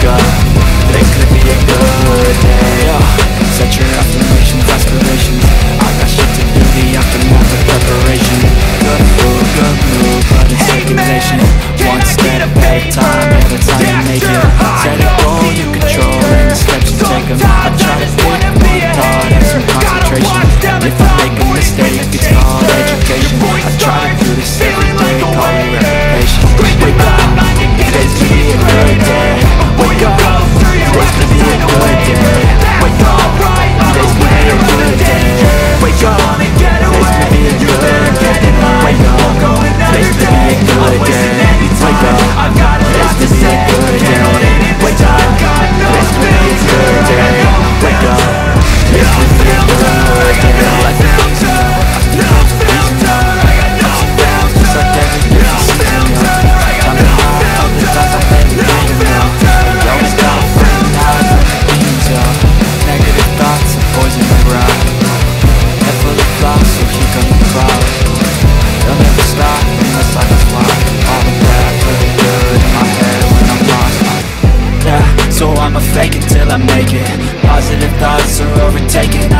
sky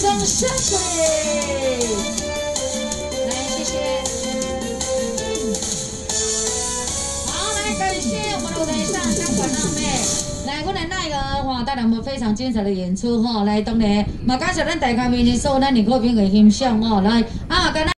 声鼓励！来，谢谢。好，来感谢我们的舞台上香港辣妹。来，我的奈儿哈带来我们非常精彩的演出哈。来，当然，嘛感谢咱大家面前所有咱的歌评的欣赏哦。来，啊，跟咱。